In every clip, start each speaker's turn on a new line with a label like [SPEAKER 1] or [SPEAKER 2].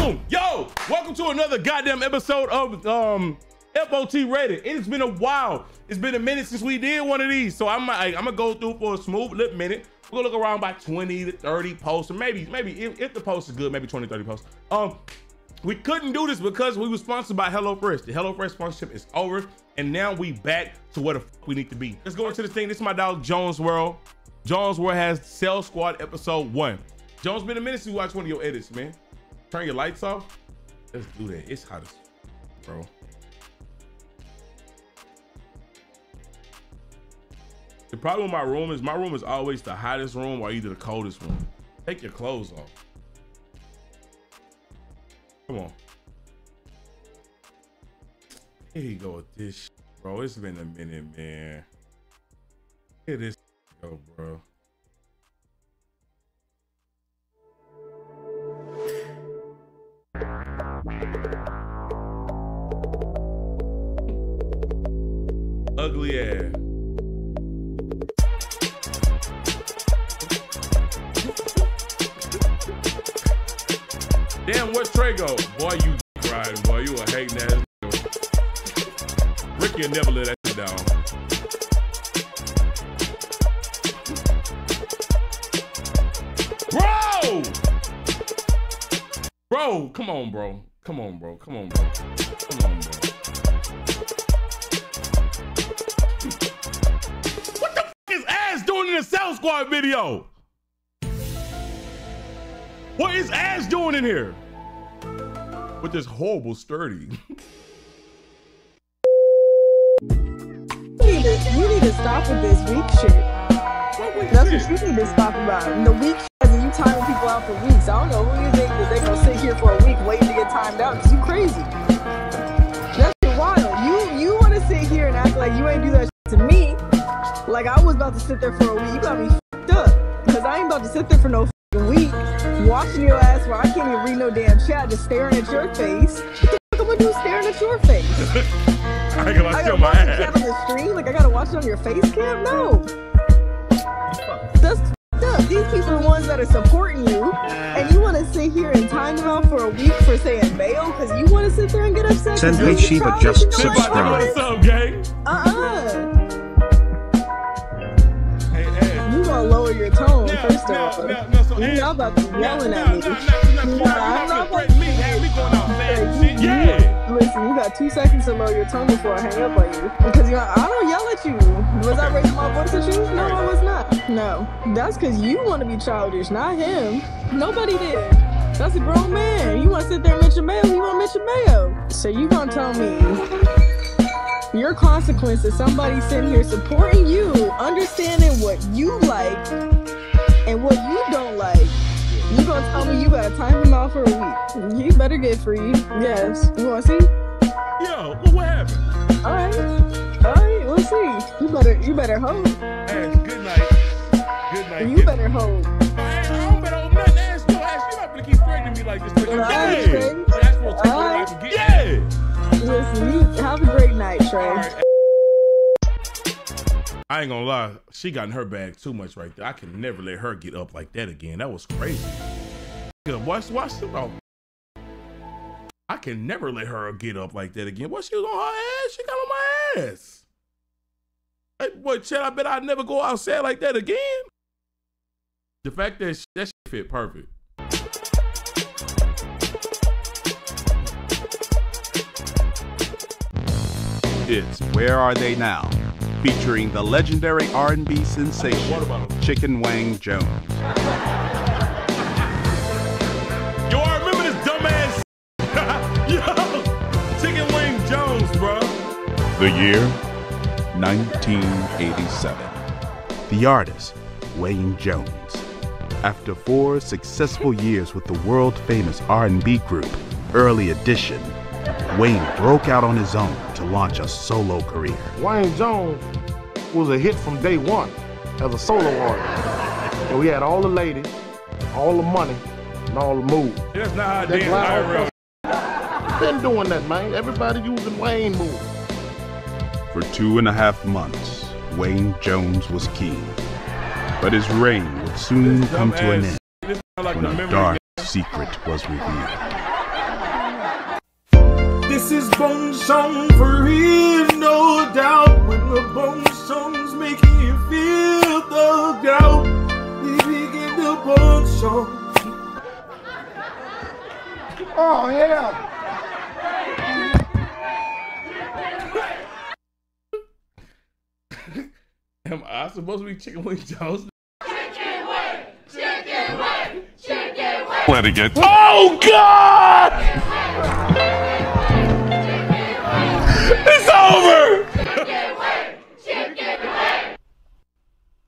[SPEAKER 1] Boom! Yo, welcome to another goddamn episode of um FOT Reddit. It has been a while. It's been a minute since we did one of these. So I'm I'm gonna go through for a smooth lip minute. We're gonna look around by 20 to 30 posts, or maybe, maybe if, if the post is good, maybe 20, 30 posts. Um, we couldn't do this because we were sponsored by HelloFresh. The HelloFresh sponsorship is over, and now we back to where the we need to be. Let's go into this thing. This is my dog Jones World. Jones World has Sell Squad episode one. Jones, been a minute since you watched one of your edits, man. Turn your lights off. Let's do that. It's hot as bro. The problem with my room is my room is always the hottest room or either the coldest room. Take your clothes off. Come on. Here you go with this, bro. It's been a minute, man. Here this go, bro. Ugly ass. Damn, where Tray go? Boy, you riding, boy. You a hating ass. Ricky will never let that down. Bro! Bro, come on, bro. Come on, bro. Come on, bro. Come on, bro. What the f is ass doing in the Sell Squad video? What is ass doing in here? With this horrible sturdy.
[SPEAKER 2] You need, to, you need to stop with this weak shit. That's what you need to stop about. The weak is timing people out for weeks. I don't know who you think that they're gonna sit here for a week waiting to get timed out. Cause you crazy. That's wild. You you wanna sit here and act like you ain't do that shit to me. Like I was about to sit there for a week. You got me fucked up. Cause I ain't about to sit there for no week. Watching your ass where I can't even read no damn chat, just staring at your face. What the fuck am I do staring at your face?
[SPEAKER 1] I gonna
[SPEAKER 2] I gotta
[SPEAKER 1] my
[SPEAKER 2] watch the chat
[SPEAKER 1] ass.
[SPEAKER 2] on the screen? Like I gotta watch it on your face cam? No. That's. These people are the ones that are supporting you, and you want to sit here and time them out for a week for saying mail because you want to sit there and get upset. 'cause
[SPEAKER 3] Send
[SPEAKER 2] you
[SPEAKER 3] me
[SPEAKER 2] was
[SPEAKER 3] Sheba just
[SPEAKER 2] you're like,
[SPEAKER 3] subscribe.
[SPEAKER 1] What's up, gang?
[SPEAKER 2] Uh-uh.
[SPEAKER 1] Hey, ass.
[SPEAKER 2] You gonna lower your tone
[SPEAKER 1] Now,
[SPEAKER 2] first
[SPEAKER 1] now,
[SPEAKER 2] off.
[SPEAKER 1] now, now, so
[SPEAKER 2] You're
[SPEAKER 1] ass-
[SPEAKER 2] not about to be yelling
[SPEAKER 1] Nah,
[SPEAKER 2] at me.
[SPEAKER 1] nah, nah, nah, nah,
[SPEAKER 2] Nah,
[SPEAKER 1] nah,
[SPEAKER 2] I'm
[SPEAKER 1] nah,
[SPEAKER 2] not
[SPEAKER 1] nah,
[SPEAKER 2] about
[SPEAKER 1] me, have me going out saying shit. Yeah.
[SPEAKER 2] Listen, you got two seconds to lower your tone before I hang up on you. Because you I don't yell at you. Was I raising my voice at you? No, I was not. No. That's because you want to be childish, not him. Nobody did. That's a grown man. You want to sit there and mention mayo, you want to mention mayo. So you going to tell me your consequence is somebody sitting here supporting you, understanding what you like and what you don't like. You gonna tell me you gotta time him out for a week? You better get free. Yes. You wanna see?
[SPEAKER 1] Yo, what, what happened?
[SPEAKER 2] All right. All right. We'll see. You better. You better hold.
[SPEAKER 1] Ass, good night. Good night.
[SPEAKER 2] You
[SPEAKER 1] Good-
[SPEAKER 2] better hold.
[SPEAKER 1] I don't bet on nothing. Ass, no, ass, you not gonna keep threatening me like this.
[SPEAKER 2] Well, I
[SPEAKER 1] yeah.
[SPEAKER 2] ain't threatening.
[SPEAKER 1] Ass will take
[SPEAKER 2] All right.
[SPEAKER 1] life. Yeah.
[SPEAKER 2] Listen. You have a great night,
[SPEAKER 1] Tray. I ain't gonna lie, she got in her bag too much right there. I can never let her get up like that again. That was crazy. Yeah, watch, watch the oh. I can never let her get up like that again. What she was on her ass? She got on my ass. Hey, boy, Chad, I bet I'd never go outside like that again. The fact that sh- that shit fit perfect.
[SPEAKER 3] It's Where Are They Now? Featuring the legendary R&B sensation? Chicken Wang Jones. The year 1987. The artist, Wayne Jones. After four successful years with the world-famous R&B group Early Edition, Wayne broke out on his own to launch a solo career.
[SPEAKER 4] Wayne Jones was a hit from day one as a solo artist. And we had all the ladies, all the money, and all the moves.
[SPEAKER 1] That's not how I
[SPEAKER 4] That
[SPEAKER 1] dance.
[SPEAKER 4] Been doing that, man. Everybody using Wayne moves.
[SPEAKER 3] For two and a half months, Wayne Jones was king. But his reign would soon come to an end
[SPEAKER 1] like
[SPEAKER 3] when a
[SPEAKER 1] memory
[SPEAKER 3] dark secret was revealed.
[SPEAKER 5] This is Bone Song for real, no doubt. When the Bone Song's making you feel the doubt, we begin the Bone Song.
[SPEAKER 4] Oh, yeah.
[SPEAKER 1] Am I supposed to be chicken wing toast?
[SPEAKER 6] Let it get.
[SPEAKER 1] Oh God! it's over!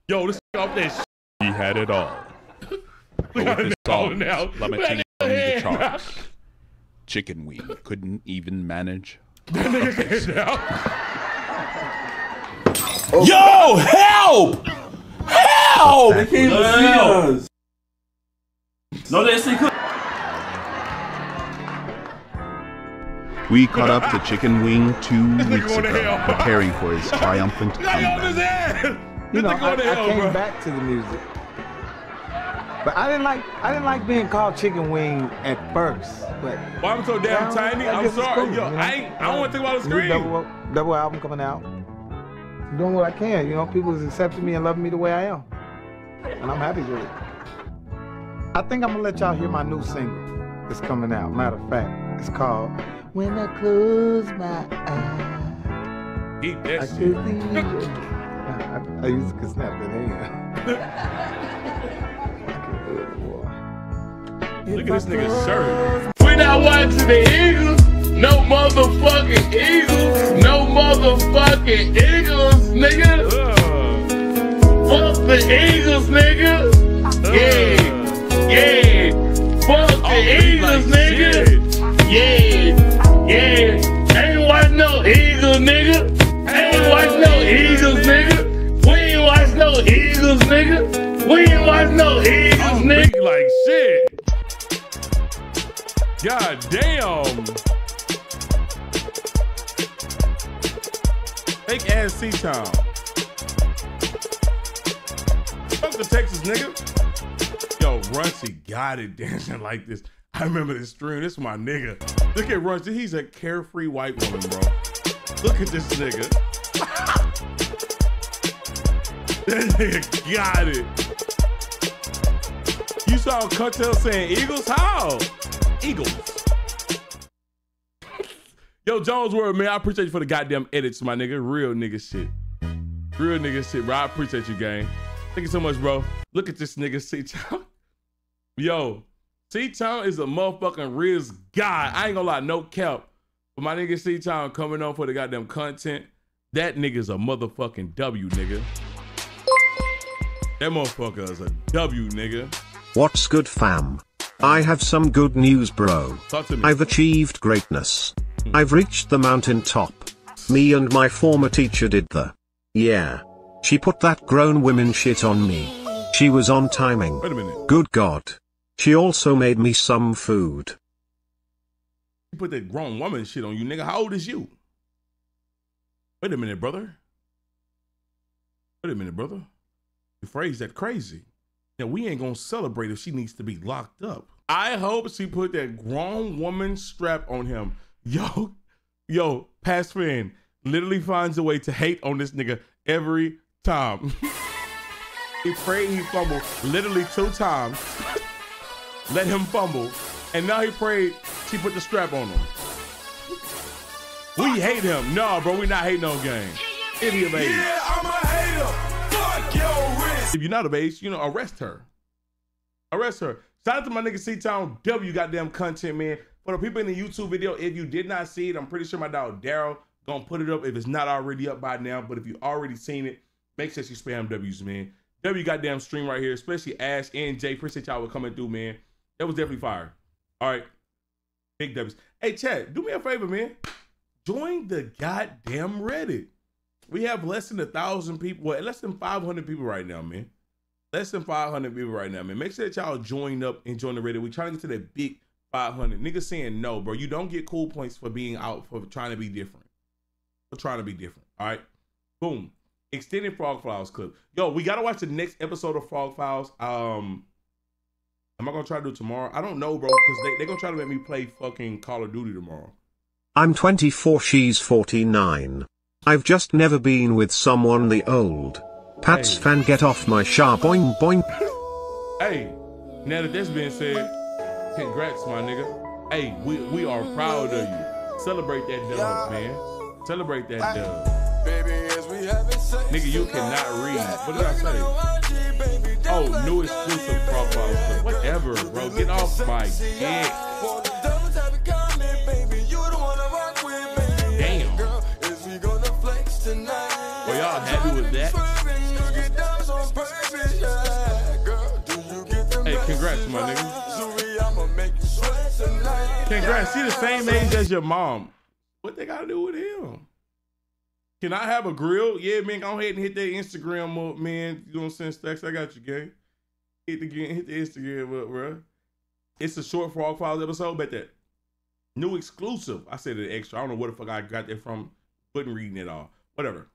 [SPEAKER 1] Yo, this off that shit.
[SPEAKER 6] He had it all.
[SPEAKER 1] We got it all now.
[SPEAKER 6] Lamenting the charts. Chicken wing couldn't even manage.
[SPEAKER 1] That nigga came down.
[SPEAKER 5] Yo, help! Help! They came to see us. No, they see.
[SPEAKER 3] We caught up to Chicken Wing two weeks ago, preparing for his triumphant
[SPEAKER 1] Got you on his
[SPEAKER 3] comeback.
[SPEAKER 7] You know, I, I came
[SPEAKER 1] bro.
[SPEAKER 7] back to the music, but I didn't like I didn't like being called chicken wing at first. But
[SPEAKER 1] Why I'm so damn
[SPEAKER 7] Well,
[SPEAKER 1] tiny?
[SPEAKER 7] I
[SPEAKER 1] I'm sorry.
[SPEAKER 7] cool,
[SPEAKER 1] Yo,
[SPEAKER 7] you know?
[SPEAKER 1] I I don't want to think about the
[SPEAKER 7] new
[SPEAKER 1] screen.
[SPEAKER 7] double double album coming out. I'm doing what I can. You know, people is accepting me and loving me the way I am, and I'm happy with it. I think I'm gonna let y'all hear my new single. It's coming out. Matter of fact, it's called "When I Close My Eyes."
[SPEAKER 1] Keep
[SPEAKER 7] I
[SPEAKER 1] that
[SPEAKER 7] could
[SPEAKER 1] shit.
[SPEAKER 7] see you. I, I used to snap that hand. I can't do it anymore.
[SPEAKER 1] Look at this nigga's shirt. We not watching the Eagles. No motherfucking Eagles. No motherfucking Eagles, nigga. Fuck the Eagles, nigga. Yeah. Yeah. Fuck the oh, Eagles, nigga. Yeah. Yeah. Ain't watch no Eagles, nigga. Ain't watch no Eagles, nigga. We ain't watch no Eagles, nigga. We ain't watch no Eagles, oh, nigga. Like shit. God damn. Fake ass C Town. Fuck the Texas nigga. Yo, Runchy got it dancing like this. I remember this stream. This is my nigga. Look at Runchy. He's a carefree white woman, bro. Look at this nigga. that nigga got it. You saw Cuttel saying Eagles? How? Eagles. Yo, Jones World, man, I appreciate you for the goddamn edits, my nigga. Real nigga shit. Real nigga shit, bro. I appreciate you, gang. Thank you so much, bro. Look at this nigga, C-Town. Yo, C-Town is a motherfucking Riz guy. I ain't gonna lie, no cap. But my nigga C-Town coming on for the goddamn content, that nigga's a motherfucking W, nigga. That motherfucker is a W, nigga.
[SPEAKER 8] What's good, fam? I have some good news, bro.
[SPEAKER 1] Talk to me.
[SPEAKER 8] I've achieved greatness. I've reached the mountain top. Me and my former teacher did the. Yeah. She put that grown women shit on me. She was on timing.
[SPEAKER 1] Wait a minute.
[SPEAKER 8] Good God. She also made me some food.
[SPEAKER 1] You put that grown woman shit on you, nigga. How old is you? Wait a minute, brother. Wait a minute, brother. You phrase that crazy. Now we ain't gonna celebrate if she needs to be locked up. I hope she put that grown woman strap on him. Yo, yo, past fan literally finds a way to hate on this nigga every time. he prayed he fumbled literally two times. Let him fumble. And now he prayed she put the strap on him. We hate him. No, bro, we not hating on game. If he of age.
[SPEAKER 5] Yeah, I'm a hater. Fuck your wrist.
[SPEAKER 1] If you're not of age, you know, arrest her. Arrest her. Shout out to my nigga C Town W goddamn content, man. For the people in the YouTube video, if you did not see it, I'm pretty sure my dog Daryl gonna put it up if it's not already up by now. But if you already seen it, make sure you spam W's, man. W goddamn stream right here, especially Ash and Jay. Appreciate y'all for coming through, man. That was definitely fire. All right. Big W's. Hey, Chad, do me a favor, man. Join the goddamn Reddit. We have less than a thousand people, well, less than 500 people right now, man. Less than 500 people right now, man. Make sure that y'all join up and join the Reddit. we trying to get to that big 500. Niggas saying no, bro. You don't get cool points for being out, for trying to be different. For trying to be different. All right. Boom. Extended Frog Files clip. Yo, we gotta watch the next episode of Frog Files. Um, am I gonna try to do it tomorrow? I don't know, bro, because they they gonna try to make me play fucking Call of Duty tomorrow.
[SPEAKER 8] I'm 24, she's 49. I've just never been with someone the old. Pat's
[SPEAKER 1] Hey.
[SPEAKER 8] fan, get off my sharp boing boing.
[SPEAKER 1] Hey, now that that's been said, congrats, my nigga. Hey, we, we are proud of you. Celebrate that dub, man. Celebrate that dub. Nigga, you cannot read. What did I say? Oh, new exclusive profile. Whatever, bro. Get off my dick. Damn. Well, y'all happy with that? Hey, congrats, my nigga. Congrats. She the same age as your mom. What they gotta do with him? Can I have a grill? Yeah, man. Go ahead and hit that Instagram up, man. You know what I'm saying? Stacks, I got you, gang. Hit the hit the Instagram up, bro. It's a short frog files episode, but that new exclusive. I said it extra. I don't know where the fuck I got that from. Wasn't reading it all. Whatever.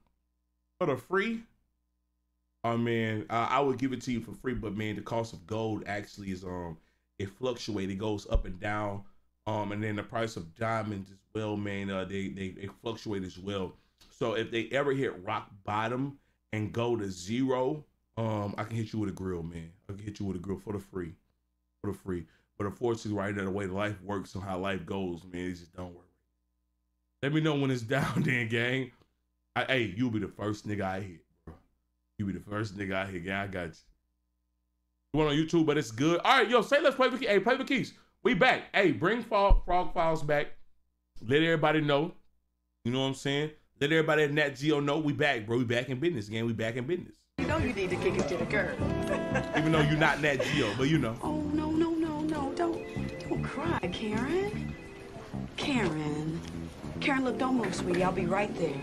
[SPEAKER 1] For the free, oh man, uh, I would give it to you for free. But man, the cost of gold actually is um it fluctuates. It goes up and down. Um, and then the price of diamonds as well, man. Uh, they they they fluctuate as well. So if they ever hit rock bottom and go to zero, um, I can hit you with a grill, man. I can hit you with a grill for the free, for the free. But unfortunately, right now the way life works and how life goes, man, it just don't work. Let me know when it's down, then, gang. I, hey, you'll be the first nigga I hit, bro. You be the first nigga I hit, gang. I got you. You went on YouTube, but it's good. All right, yo, say let's play with Hey, play with keys. We back. Hey, bring Frog, Frog Files back. Let everybody know. You know what I'm saying? Let everybody at Nat Geo know we back, bro. We back in business, gang. We back in business.
[SPEAKER 9] You know you need to kick it to the curb.
[SPEAKER 1] Even though you're not Nat Geo, but you know.
[SPEAKER 9] Oh no no no no! Don't don't cry, Karen. Karen, Karen, look, don't move, sweetie. I'll be right there.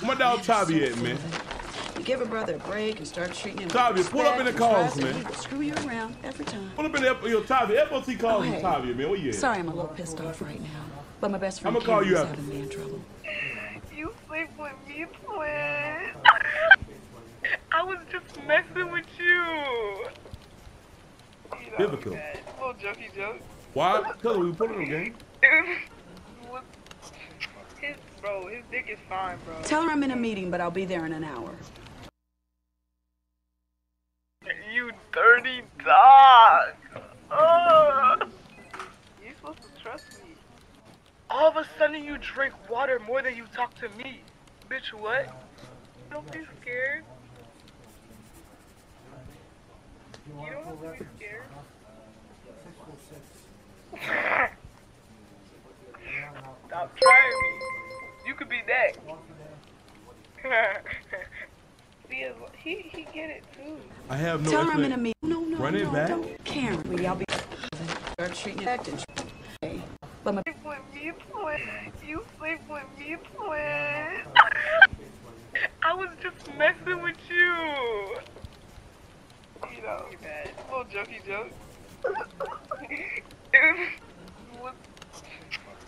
[SPEAKER 1] Where my dog Tavi at, man?
[SPEAKER 9] You give a brother a break and start treating him.
[SPEAKER 1] Tavi,
[SPEAKER 9] with
[SPEAKER 1] pull up in the
[SPEAKER 9] respect
[SPEAKER 1] calls,
[SPEAKER 9] and trust, and
[SPEAKER 1] man.
[SPEAKER 9] He will screw you around every time.
[SPEAKER 1] Pull up in the yo Tavi. FOT calls
[SPEAKER 9] Oh,
[SPEAKER 1] me
[SPEAKER 9] hey.
[SPEAKER 1] Tavi, man. Where you at?
[SPEAKER 9] Sorry, I'm a little pissed off right now, but my best friend
[SPEAKER 1] I'ma call
[SPEAKER 9] Karen
[SPEAKER 1] you
[SPEAKER 9] is
[SPEAKER 1] after.
[SPEAKER 9] having me in trouble.
[SPEAKER 10] You sleep with me, twin. I was just messing with you. You know,
[SPEAKER 1] Biblical.
[SPEAKER 10] Little jokey joke.
[SPEAKER 1] Why? Tell her we put it on game.
[SPEAKER 10] His bro, his dick is fine, bro.
[SPEAKER 9] Tell her I'm in a meeting, but I'll be there in an hour.
[SPEAKER 10] You dirty dog. You supposed to trust me. All of a sudden you drink water more than you talk to me. Bitch, what? Don't be scared. You don't have to be scared. Stop trying me. You could be next. See, he he get it too.
[SPEAKER 1] I have no.
[SPEAKER 9] Tell her I'm in a
[SPEAKER 1] explanation.
[SPEAKER 9] meeting. No no
[SPEAKER 1] Run it
[SPEAKER 9] no,
[SPEAKER 1] back.
[SPEAKER 9] don't. Karen, sweetie, I'll be. Start treating you acting. But my
[SPEAKER 10] sleep with me, twin. You sleep with me, twin. I was just messing with you. You know, man, little jokey joke. What-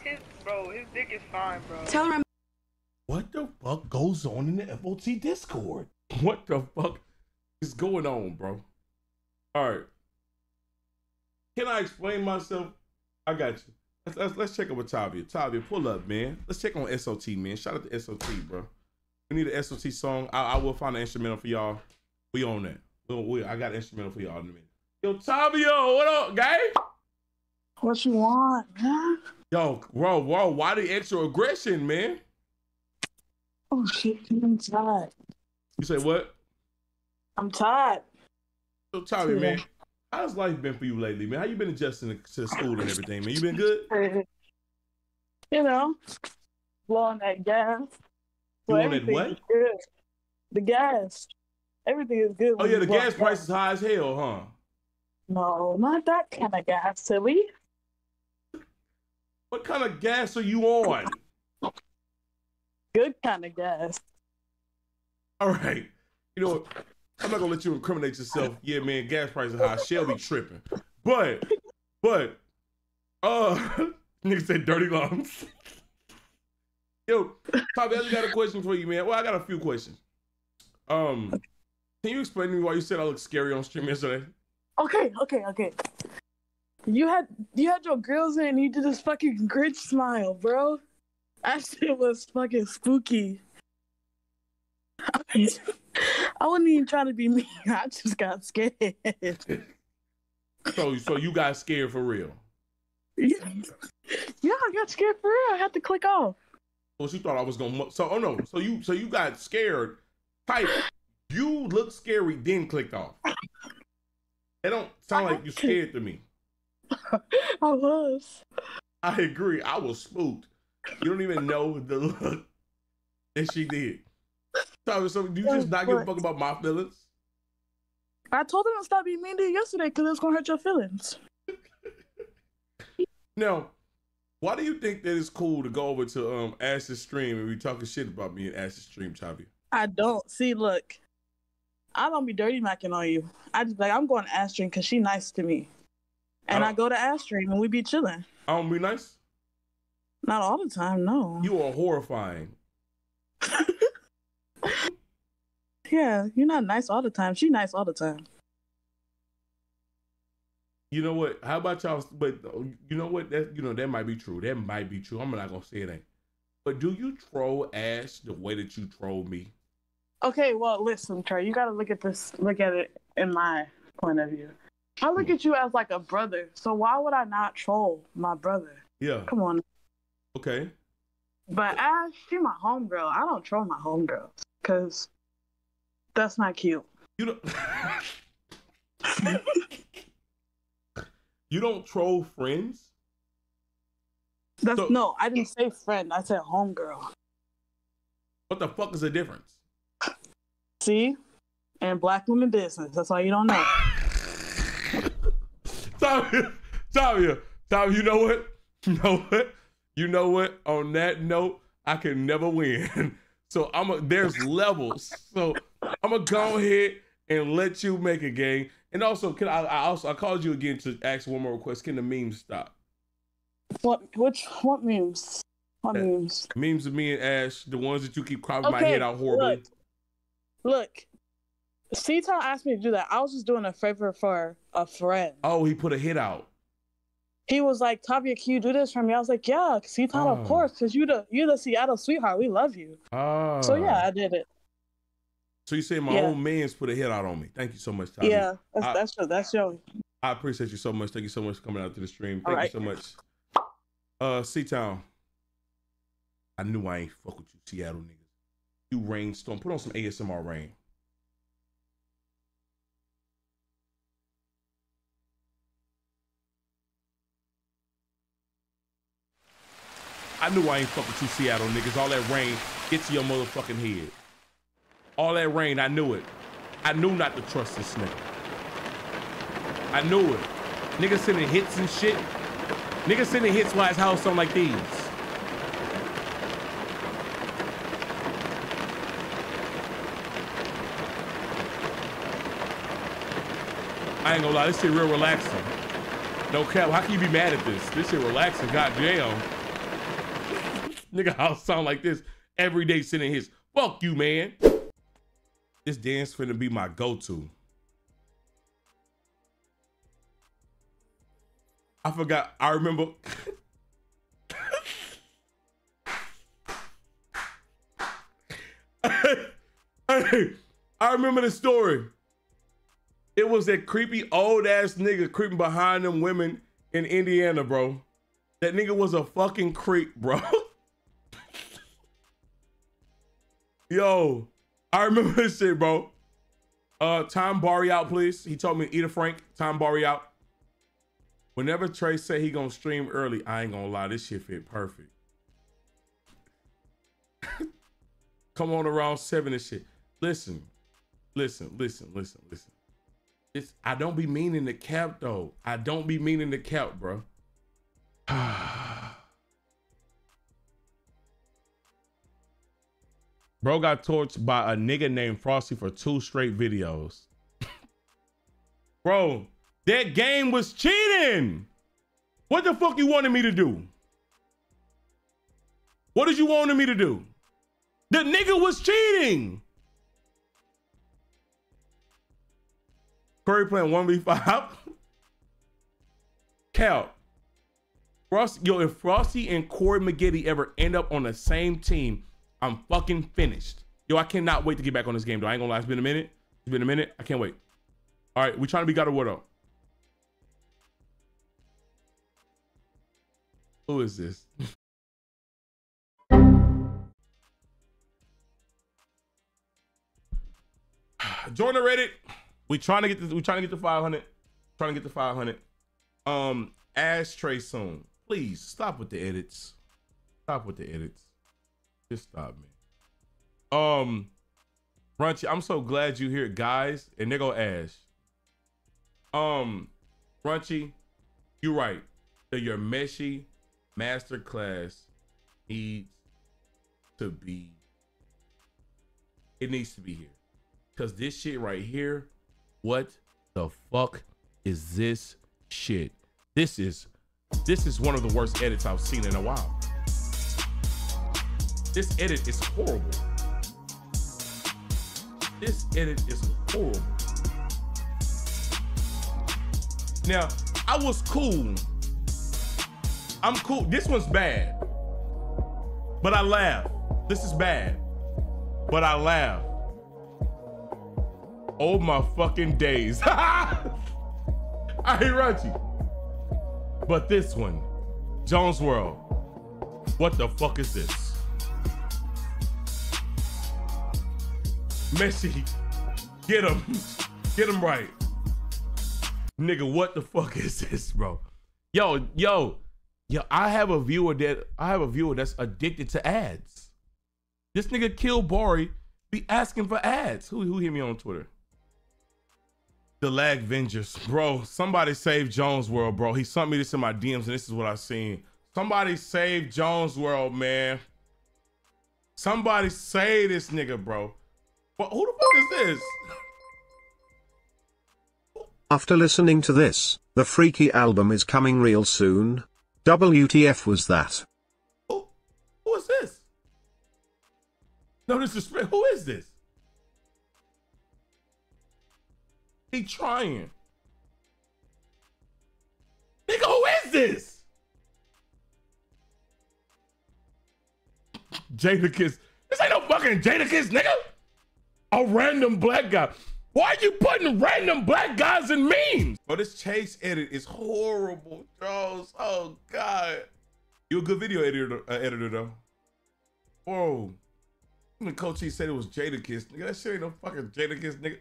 [SPEAKER 10] his bro, his dick is fine, bro.
[SPEAKER 9] tell her I'm.
[SPEAKER 1] What the fuck goes on in the FOT Discord? What the fuck is going on, bro? All right. Can I explain myself? I got you. Let's, let's, let's check up with Tavia. Tavia, pull up, man. Let's check on SOT, man. Shout out to SOT, bro. We need an SOT song. I, I will find an instrumental for y'all. We on that. We, we, I got an instrumental for y'all in a minute. Yo, Tavia, what up, guy?
[SPEAKER 2] What you want, man?
[SPEAKER 1] Yo, bro, bro, why the extra aggression, man?
[SPEAKER 2] Oh shit, I'm tired.
[SPEAKER 1] You say what?
[SPEAKER 2] I'm tired.
[SPEAKER 1] So Tommy,
[SPEAKER 2] Yeah.
[SPEAKER 1] man, how's life been for you lately, man? How you been adjusting to school and everything, man? You been good?
[SPEAKER 2] You know, blowing that gas.
[SPEAKER 1] On that what?
[SPEAKER 2] Good. The gas. Everything is good.
[SPEAKER 1] Oh yeah, the gas price is high as hell, huh?
[SPEAKER 2] No, not that kind of gas, silly.
[SPEAKER 1] What kind of gas are you on?
[SPEAKER 2] Good kind of gas.
[SPEAKER 1] All right, you know what? I'm not gonna let you incriminate yourself. Yeah, man, gas prices high. Shell be tripping, but, but, uh, nigga said dirty lungs. Yo, Tommy, I just got a question for you, man. Well, I got a few questions. Um, can you explain to me why you said I look scary on stream yesterday?
[SPEAKER 2] Okay, okay, okay.
[SPEAKER 11] You had you had your grills in and you did this fucking Grinch smile, bro. That shit was fucking spooky. I wasn't even trying to be mean. I just got scared.
[SPEAKER 1] So so you got scared for real.
[SPEAKER 11] yeah, yeah, I got scared for real. I had to click off.
[SPEAKER 1] Well, she thought I was gonna. So oh no. So you so you got scared. Type. You look scary. Then clicked off. It don't sound like you scared to me.
[SPEAKER 11] I was.
[SPEAKER 1] I agree. I was spooked. You don't even know the look that she did. So, so you just not give a fuck about my feelings?
[SPEAKER 11] I told him to stop being mean to you yesterday because it's gonna hurt your feelings.
[SPEAKER 1] Now, why do you think that it's cool to go over to um Ash's stream and be talking shit about me and Ash's stream, Chavi?
[SPEAKER 11] I don't see. Look, I don't be dirty macking on you. I just like I'm going to Astrid because she nice to me, and I, go to Astrid and we be chilling.
[SPEAKER 1] I don't be nice.
[SPEAKER 11] Not all the time, no.
[SPEAKER 1] You are horrifying.
[SPEAKER 11] Yeah, you're not nice all the time. She nice all the time.
[SPEAKER 1] You know what? How about y'all? But uh, you know what? That you know that might be true. That might be true. I'm not gonna say it ain't. But do you troll Ash the way that you troll me?
[SPEAKER 11] Okay, well, listen, Tray, you got to look at this, look at it in my point of view. I look at you as like a brother, so why would I not troll my brother?
[SPEAKER 1] Yeah.
[SPEAKER 11] Come on.
[SPEAKER 1] Okay.
[SPEAKER 11] But Ash, she my homegirl. I don't troll my homegirls because that's not cute.
[SPEAKER 1] You don't. you don't troll friends.
[SPEAKER 11] That's
[SPEAKER 1] So-
[SPEAKER 11] no, I didn't say friend. I said homegirl.
[SPEAKER 1] What the fuck is the difference?
[SPEAKER 11] See, and black women business. That's all you don't know.
[SPEAKER 1] Tavia, Tavia, Tavia, you know what? You know what? You know what? On that note, I can never win. So I'm a, there's levels. So I'm gonna go ahead and let you make a game. And also, can I, I also I called you again to ask one more request. Can the memes stop?
[SPEAKER 11] what? Which? What memes? What
[SPEAKER 1] That-
[SPEAKER 11] memes?
[SPEAKER 1] Memes of me and Ash, the ones that you keep cropping my head out horribly.
[SPEAKER 11] Look, look. C-Town asked me to do that. I was just doing a favor for a friend.
[SPEAKER 1] Oh, he put a hit out.
[SPEAKER 11] He was like, Tavia, can you do this for me? I was like, Yeah, C-Town,
[SPEAKER 1] Oh.
[SPEAKER 11] of course, because you the you the Seattle sweetheart. We love you.
[SPEAKER 1] Ah.
[SPEAKER 11] So yeah, I did it.
[SPEAKER 1] So you say my
[SPEAKER 11] Yeah.
[SPEAKER 1] own man's put a hit out on me. Thank you so much, Tavia.
[SPEAKER 11] yeah, that's
[SPEAKER 1] I-
[SPEAKER 11] that's your that's your
[SPEAKER 1] I appreciate you so much. Thank you so much for coming out to the stream. Thank
[SPEAKER 11] right.
[SPEAKER 1] you so much. Uh, C Town. I knew I ain't fuck with you, Seattle niggas. You rainstorm. Put on some ASMR rain. I knew I ain't fuck with you, Seattle niggas. All that rain gets to your motherfucking head. All that rain, I knew it. I knew not to trust this nigga. I knew it. Niggas sending hits and shit. Niggas sending hits while his house sound like these. I ain't gonna lie, this shit real relaxing. No cap, how can you be mad at this? This shit relaxing, goddamn. Nigga house sound like this every day sending hits. Fuck you, man. This dance finna be my go-to. I forgot. I remember. I remember the story. It was that creepy old ass nigga creeping behind them women in Indiana, bro. That nigga was a fucking creep, bro. Yo, I remember this shit, bro. Uh, Tom Barry out, please. He told me to eat a Frank. Tom Barry out. Whenever Tray say he gonna stream early, I ain't gonna lie, this shit fit perfect. Come on around seven and shit. Listen, listen, listen, listen, listen. It's I don't be meaning the cap though. I don't be meaning the cap, bro. Bro got torched by a nigga named Frosty for two straight videos. Bro, that game was cheating. What the fuck you wanted me to do? What did you wanted me to do? The nigga was cheating. Curry playing 1v5. Cal, Frosty, yo, if Frosty and Corey McGiddy ever end up on the same team, I'm fucking finished. Yo, I cannot wait to get back on this game, though. I ain't gonna lie. It's been a minute. It's been a minute. I can't wait. All right, we trying to be God of War, though. Who is this? Join the Reddit. We trying to get this. We trying to get to 500. Trying to get to 500. Um, ashtray soon. Please stop with the edits. Stop with the edits. Just stop me. Um, Runchy, I'm so glad you here, guys. And there go Ash. Um, Runchy, you're right. The your meshy masterclass needs to be. It needs to be here. Cause this shit right here, what the fuck is this shit? This is this is one of the worst edits I've seen in a while. This edit is horrible. This edit is horrible. Now, I was cool. I'm cool. This one's bad. But I laugh. This is bad. But I laugh. Oh my fucking days. I hate Rachi. But this one, Jones World. What the fuck is this? Messi, get him. Get him right. Nigga, what the fuck is this, bro? Yo, yo, yo, I have a viewer that I have a viewer that's addicted to ads. This nigga Kill Bori be asking for ads. Who who hit me on Twitter? The Lag Vengers. Bro, somebody save Jones World, bro. He sent me this in my DMs, and this is what I seen. Somebody save Jones World, man. Somebody save this nigga, bro. What, who the fuck is this?
[SPEAKER 8] After listening to this, the Freaky album is coming real soon. WTF was that?
[SPEAKER 1] Who, who is this? No disrespect. Who is this? He trying. Nigga, who is this? Jadakiss. This ain't no fucking Jadakiss, nigga. A random black guy. Why are you putting random black guys in memes? Oh, this chase edit is horrible, Charles. Oh God. You a good video editor, uh, editor though. Whoa. Even Coach E said it was Jadakiss. Nigga, that shit ain't no fucking Jadakiss, nigga.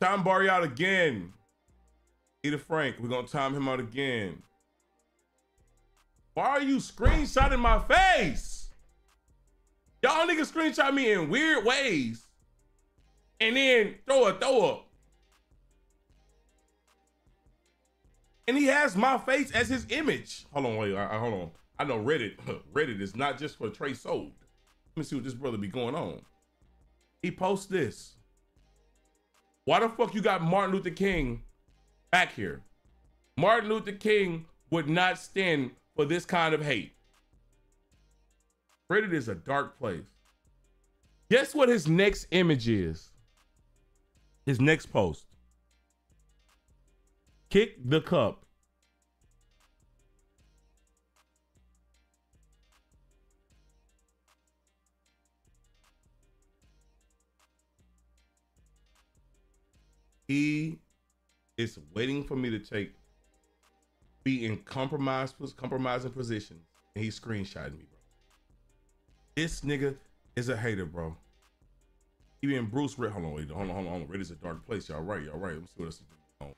[SPEAKER 1] Time Barry out again. Eda Frank, we're gonna time him out again. Why are you screenshotting my face? Y'all niggas screenshot me in weird ways. And then throw a throw up. And he has my face as his image. Hold on, wait, I, I, hold on. I know Reddit. Reddit is not just for Tray Sold. Let me see what this brother be going on. He posts this. Why the fuck you got Martin Luther King back here? Martin Luther King would not stand for this kind of hate. Reddit is a dark place. Guess what his next image is? His next post. Kick the cup. He is waiting for me to take be in compromise compromising positions and he screenshotted me. This nigga is a hater, bro. Even Bruce Red. Hold on, wait, hold on, hold on, hold on. Red is a dark place. Y'all right, y'all right. Let me see what else is going on.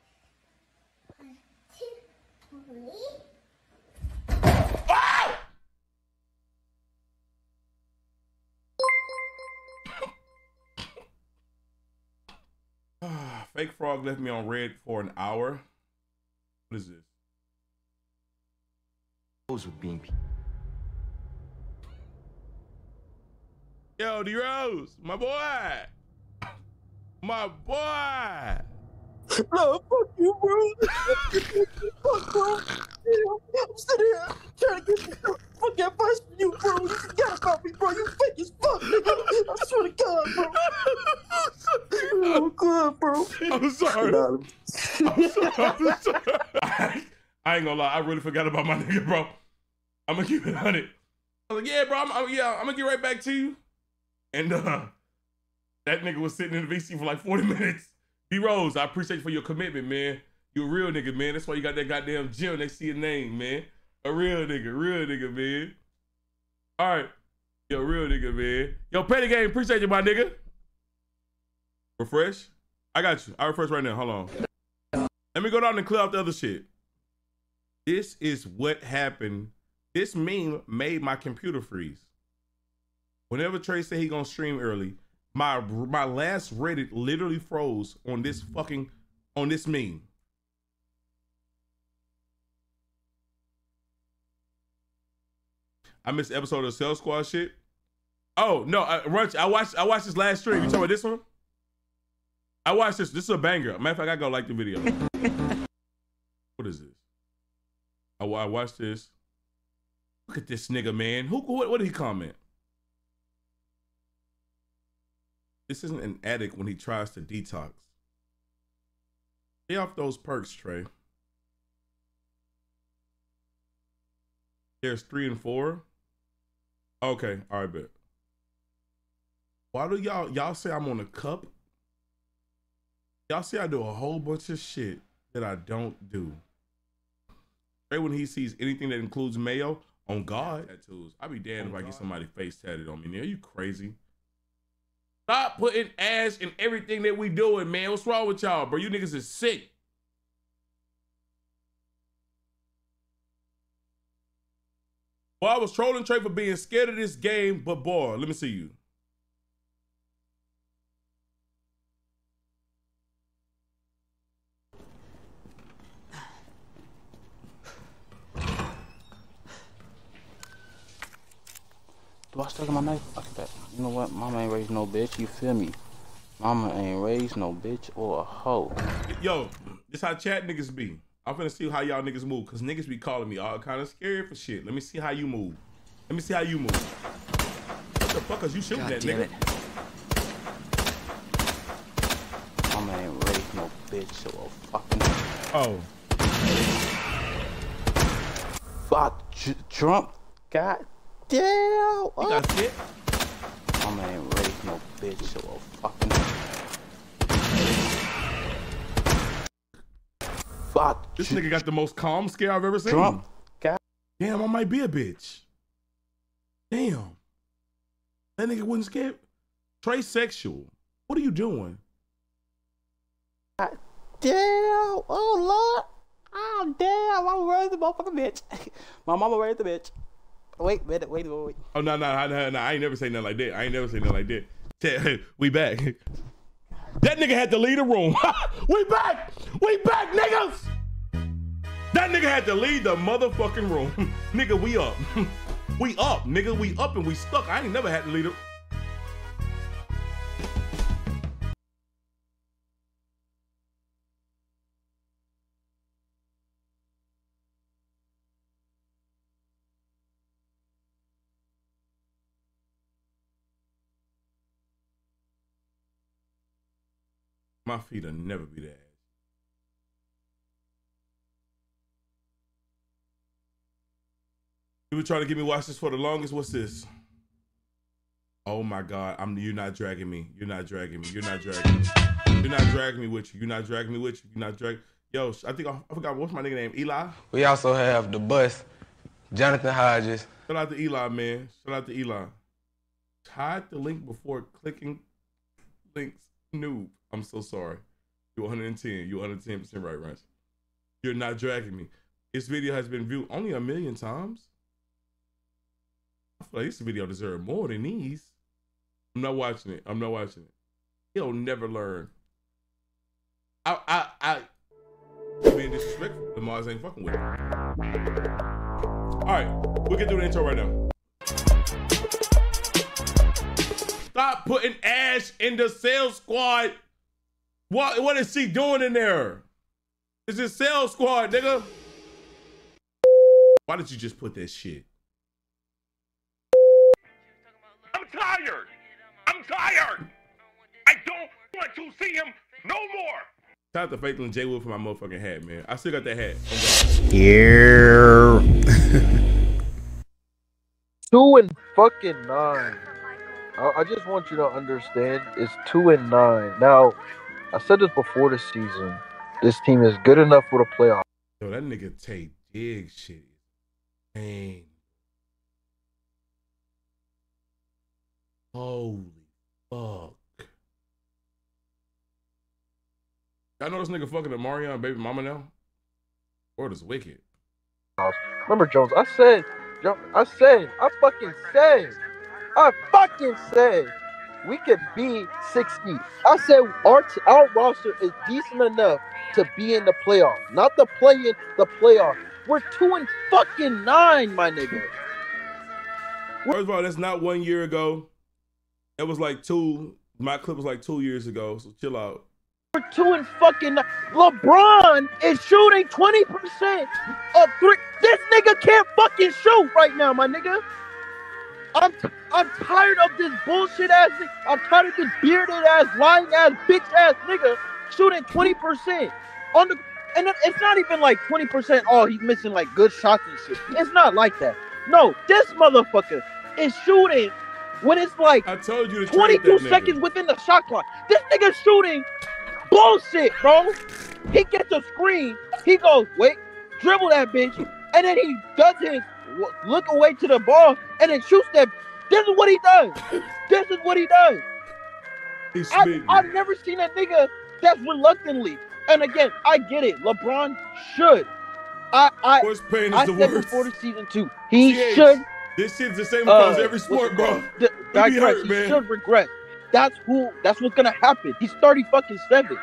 [SPEAKER 1] Ah! Fake frog left me on red for an hour. What is this?
[SPEAKER 12] Those would being
[SPEAKER 1] Yo, D Rose, my boy. My boy.
[SPEAKER 5] No, oh, fuck you, bro. fuck, bro. I'm sitting here trying to get fucking advice from you, bro. You forgot about me, bro. You fake as fuck, nigga. I swear to God, bro. Oh, God, bro.
[SPEAKER 1] I'm sorry. I'm sorry. I'm sorry. ain't gonna lie. I really forgot about my nigga, bro. I'm gonna keep it on it. I was like, yeah, bro. I'm, I'm- yeah, I'm gonna get right back to you. And uh, that nigga was sitting in the VC for like 40 minutes. B Rose, I appreciate you for your commitment, man. You a real nigga, man. That's why you got that goddamn gym. They see your name, man. A real nigga, real nigga, man. All right. Yo, real nigga, man. Yo, Petty Game, appreciate you, my nigga. Refresh. I got you. I refresh right now. Hold on. Let me go down and clear out the other shit. This is what happened. This meme made my computer freeze. Whenever Tray said he gonna stream early, my my last Reddit literally froze on this fucking on this meme. I missed episode of Sell Squad shit. Oh no, I, Runch, I watched I watched this last stream. You talking about this one? I watched this. This is a banger. Matter of fact, I go like the video. what is this? I, I watched this. Look at this nigga, man. Who? What, what did he comment? This isn't an addict when he tries to detox. Stay off those perks, Tray. There's three and four. Okay, all right, bet. Why do y'all y'all say I'm on a cup? Y'all see I do a whole bunch of shit that I don't do. Right when he sees anything that includes mayo, on God, tattoos. I'd be damned if I get somebody face tatted on me. Are you crazy? Stop putting ass in everything that we doing, man. What's wrong with y'all, bro? You niggas is sick. Well, I was trolling Tray for being scared of this game, but boy, let me see you.
[SPEAKER 12] Do I still got my knife? Fuck that. You know what? Mama ain't raised no bitch. You feel me? Mama ain't raised no bitch or a hoe.
[SPEAKER 1] Yo, this how chat niggas be. I'm finna see how y'all niggas move, cause niggas be calling me all kind of scary for shit. Let me see how you move. Let me see how you move. What the fuck is you shooting
[SPEAKER 12] God
[SPEAKER 1] at, nigga?
[SPEAKER 12] it. Mama ain't raised no bitch or a fucking.
[SPEAKER 1] Oh.
[SPEAKER 12] Fuck Trump. God damn.
[SPEAKER 1] You got shit?
[SPEAKER 12] Mama ain't raised no bitch or a fucking. Fuck.
[SPEAKER 1] This nigga got the most calm scare I've ever seen.
[SPEAKER 12] Trump. God.
[SPEAKER 1] Damn, I might be a bitch. Damn. That nigga wasn't scared. Tray sexual. What are you doing?
[SPEAKER 12] Damn. Oh Lord. Oh damn. I'm raised the motherfucking bitch. My mama raised the bitch. Wait, wait, wait, wait.
[SPEAKER 1] Oh no, no, no, no, I ain't never say nothing like that. I ain't never say nothing like that. We back. That nigga had to leave the room. we back. We back, niggas. That nigga had to leave the motherfucking room. nigga, we up. we up, nigga. We up and we stuck. I ain't never had to leave the. My feet'll never be that. You were trying to get me watch this for the longest. What's this? Oh my god, I'm you're not dragging me. You're not dragging me. You're not dragging me. You're not dragging me with you. You're not dragging me with you. You're not dragging. Yo, I think I, I forgot what's my nigga name. Eli.
[SPEAKER 13] We also have the bus, Jonathan Hodges.
[SPEAKER 1] Shout out to Eli, man. Shout out to Eli. Hide the link before clicking links. Noob. I'm so sorry. You're 110. You're 110% right, Rance. You're not dragging me. This video has been viewed only a million times. I feel like this video deserves more than these. I'm not watching it. I'm not watching it. He'll never learn. I I I being disrespectful. The Mars ain't fucking with it. Alright, we can do the intro right now. Stop putting Ash in the sales squad. What what is she doing in there? It's a sales squad, nigga. Why did you just put that shit?
[SPEAKER 14] I'm tired. I'm tired. I don't want to see him no more.
[SPEAKER 1] Shout out to Faith and J Wood for my motherfucking hat, man. I still got that hat.
[SPEAKER 15] Yeah.
[SPEAKER 16] Two and fucking nine. I, I just want you to understand it's two and nine. Now, I said this before the season. This team is good enough for the playoffs.
[SPEAKER 1] Yo, that nigga take big shit. Man. Holy fuck. Y'all know this nigga fucking the Marion baby mama now? Word is wicked.
[SPEAKER 16] Remember, Jones, I said, I said, I fucking said, I fucking said we could be 60. I said our, t- our roster is decent enough to be in the playoff, not the play in the playoff. We're two and fucking nine, my nigga.
[SPEAKER 1] First of all, that's not one year ago. That was like two. My clip was like two years ago. So chill out.
[SPEAKER 16] We're two and fucking nine. LeBron is shooting 20% of three. This nigga can't fucking shoot right now, my nigga. I'm I'm tired of this bullshit ass. I'm tired of this bearded ass, lying ass, bitch ass nigga shooting 20% on the. And it's not even like 20%. Oh, he's missing like good shots and shit. It's not like that. No, this motherfucker is shooting when it's like
[SPEAKER 1] I told you to
[SPEAKER 16] 22
[SPEAKER 1] that nigga.
[SPEAKER 16] seconds within the shot clock. This nigga shooting bullshit, bro. He gets a screen. He goes, wait, dribble that bitch, and then he does his look away to the ball and then shoots that. This is what he does. This is what he does.
[SPEAKER 1] He's
[SPEAKER 16] I've. I've never seen a nigga that's reluctantly. And again, I get it. LeBron should. I I
[SPEAKER 1] pain is
[SPEAKER 16] I
[SPEAKER 1] the
[SPEAKER 16] said
[SPEAKER 1] worst.
[SPEAKER 16] before the season two, he
[SPEAKER 1] CH,
[SPEAKER 16] should
[SPEAKER 1] This shit's the same across
[SPEAKER 16] uh,
[SPEAKER 1] every sport, bro.
[SPEAKER 16] D-
[SPEAKER 1] be
[SPEAKER 16] digress.
[SPEAKER 1] hurt,
[SPEAKER 16] he
[SPEAKER 1] man.
[SPEAKER 16] should regret. That's who. That's what's gonna happen. He's thirty fucking seven.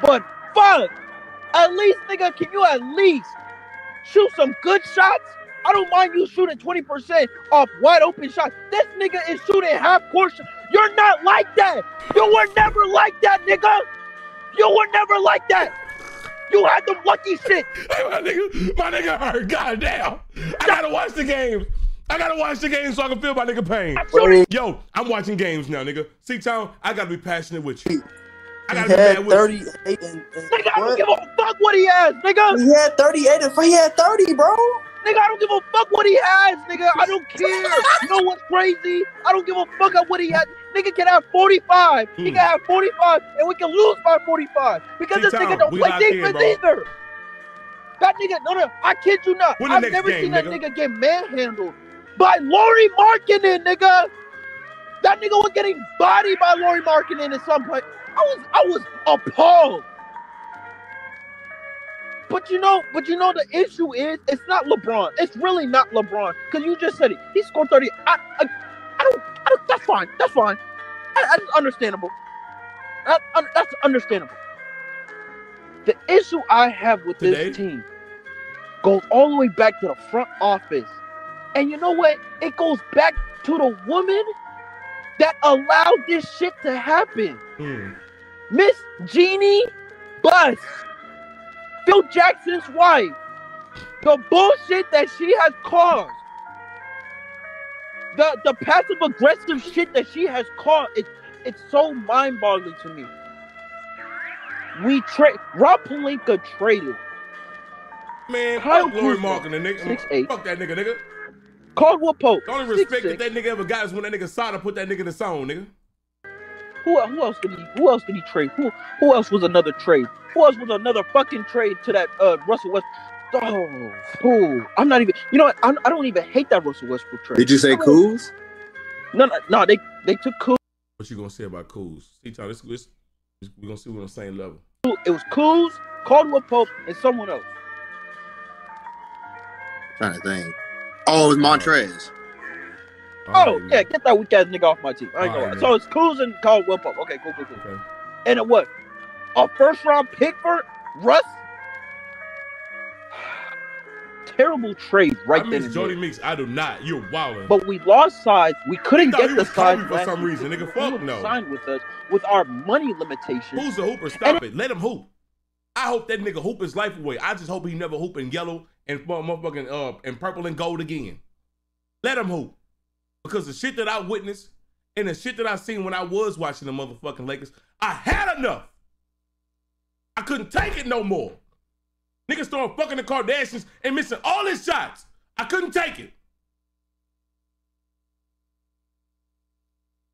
[SPEAKER 16] But fuck, at least nigga, can you at least shoot some good shots? I don't mind you shooting twenty percent off wide open shots. This nigga is shooting half court. sh- You're not like that. You were never like that, nigga. You were never like that. You had the lucky shit.
[SPEAKER 1] Hey, my nigga, my nigga hurt. Goddamn. I gotta watch the game. I gotta watch the game so I can feel my nigga pain. Yo, I'm watching games now, nigga. See, Town, I gotta be passionate with you. I gotta
[SPEAKER 17] He
[SPEAKER 1] be
[SPEAKER 17] had
[SPEAKER 1] mad with
[SPEAKER 17] 38 and, and
[SPEAKER 16] Nigga, I don't give a fuck what he has, nigga.
[SPEAKER 17] He had 38 and he had 30, bro.
[SPEAKER 16] Nigga, I don't give a fuck what he has, nigga. I don't care. you know what's crazy? I don't give a fuck at what he has. Nigga can have 45. He
[SPEAKER 1] Hmm.
[SPEAKER 16] can have 45, and we can lose by 45. Because this nigga don't play defense
[SPEAKER 1] bro.
[SPEAKER 16] either. That nigga, no, no, I kid you not. I've never
[SPEAKER 1] game,
[SPEAKER 16] seen that
[SPEAKER 1] nigga.
[SPEAKER 16] nigga get manhandled by Lauri Markkanen, nigga. That nigga was getting bodied by Lauri Markkanen at some point. I was, I was appalled. But you know, but you know the issue is it's not LeBron. It's really not LeBron. Cause you just said it. He scored 30. I I, I don't I don't that's fine. That's fine. That's understandable. That, that's understandable. The issue I have with
[SPEAKER 1] Today?
[SPEAKER 16] this team goes all the way back to the front office. And you know what? It goes back to the woman that allowed this shit to happen.
[SPEAKER 1] Hmm.
[SPEAKER 16] Miss Jeanie Buss, Phil Jackson's wife. The bullshit that she has caused. The the passive aggressive shit that she has caused. It, it's so mind boggling to me. We trade Rob Pelinka traded
[SPEAKER 1] Man,
[SPEAKER 16] Kyle
[SPEAKER 1] fuck Lori Markin, the nigga.
[SPEAKER 16] 6'8".
[SPEAKER 1] Fuck that nigga, nigga.
[SPEAKER 16] Caldwell Pope.
[SPEAKER 1] The only respect
[SPEAKER 16] 6'6".
[SPEAKER 1] that that nigga ever got is when that nigga Sada put that nigga in the song, nigga.
[SPEAKER 16] Who, who else did he who else did he trade? Who who else was another trade? Who else was another fucking trade to that uh Russell West? Oh, oh, I'm not even. You know what? I'm, I don't even hate that Russell Westbrook trade.
[SPEAKER 18] Did you say
[SPEAKER 16] I? No, no, no. They they took Kuz.
[SPEAKER 1] What you gonna say about Kuz? See, Town, this, this, we're gonna see we're on the same level.
[SPEAKER 16] It was Kuz, Caldwell Pope, and someone else.
[SPEAKER 18] Trying to think. Oh, it was Montrez.
[SPEAKER 16] Oh yeah, get that weak ass nigga off my team. I ain't gonna lie. So it's Kuz and Caldwell Pope. Okay, cool, cool, cool.
[SPEAKER 1] Okay.
[SPEAKER 16] And what? A first round pick for Russ? Terrible trade right
[SPEAKER 1] I
[SPEAKER 16] then
[SPEAKER 1] miss
[SPEAKER 16] and Jodie.
[SPEAKER 1] Meeks. I do not. You're wildin'.
[SPEAKER 16] But we lost size. We couldn't get
[SPEAKER 1] he
[SPEAKER 16] the size
[SPEAKER 1] for some reason, nigga. Fuck no.
[SPEAKER 16] Signed with us with our money limitations.
[SPEAKER 1] Who's the hooper? Stop it. Let him hoop. I hope that nigga hoop his life away. I just hope he never hoop in yellow and motherfucking uh and purple and gold again. Let him hoop. Because the shit that I witnessed and the shit that I seen when I was watching the motherfucking Lakers, I had enough. I couldn't take it no more. Niggas throwing fucking the Kardashians and missing all his shots. I couldn't take it.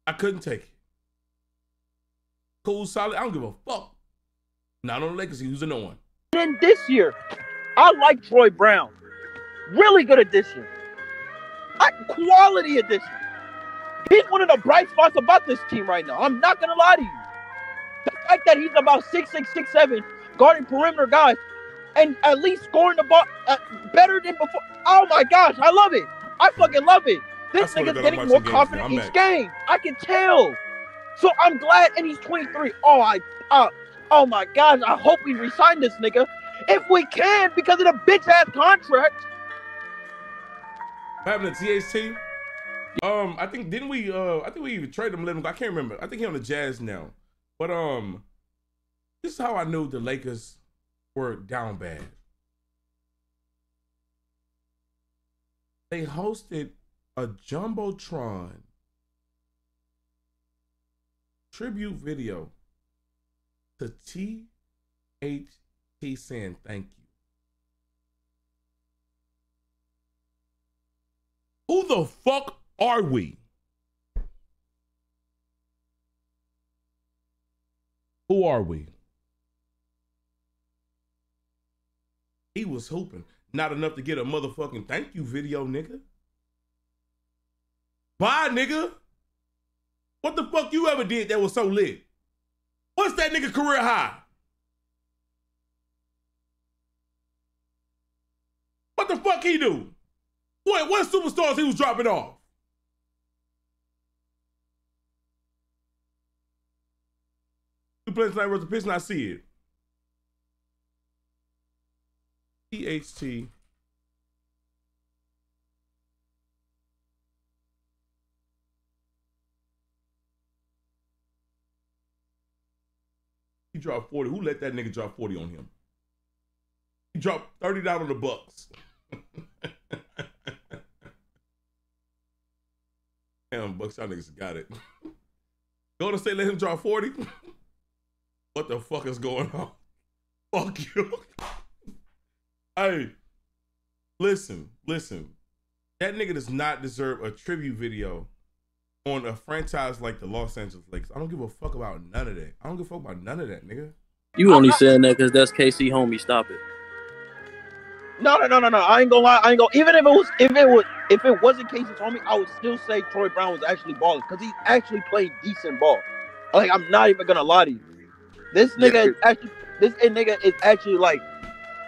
[SPEAKER 1] I couldn't take it. Cool, solid. I don't give a fuck. Not on the Lakers. He was a no one.
[SPEAKER 16] Then this year, I like Troy Brown. Really good addition. I, quality addition. He's one of the bright spots about this team right now. I'm not gonna lie to you. The fact that he's about six six six seven, guarding perimeter guys, and at least scoring the ball uh, better than before. Oh my gosh, I love it. I fucking love it. This nigga's getting more confident each
[SPEAKER 1] back.
[SPEAKER 16] game. I can tell. So I'm glad, and he's 23. Oh, I, uh, oh my gosh, I hope we resign this nigga if we can because of the bitch ass contract.
[SPEAKER 1] Happened to THT? Um, I think didn't we? Uh, I think we even traded him. Let him go. I can't remember. I think he on the Jazz now. But um, this is how I knew the Lakers were down bad. They hosted a jumbotron tribute video to THT saying thank you. Who the fuck are we? Who are we? He was hooping. Not enough to get a motherfucking thank you video, nigga. Bye, nigga. What the fuck you ever did that was so lit? What's that nigga career high? What the fuck he do? What what superstars he was dropping off? Two tonight was the and I see it. THT. He dropped 40. Who let that nigga drop 40 on him? He dropped 30 down on the Bucks. Damn, Bucks, y'all niggas got it. Golden State let him drop 40. what the fuck is going on? Fuck you. hey, listen, listen. That nigga does not deserve a tribute video on a franchise like the Los Angeles Lakers. I don't give a fuck about none of that. I don't give a fuck about none of that, nigga.
[SPEAKER 19] You only saying that because that's KC homie. Stop it.
[SPEAKER 16] No, no, no, no, no. I ain't gonna lie. I ain't gonna. Even if it was, if it was, if it wasn't Casey Tommy, I would still say Troy Brown was actually balling because he actually played decent ball. Like I'm not even gonna lie to you. This nigga is actually, this nigga is actually like.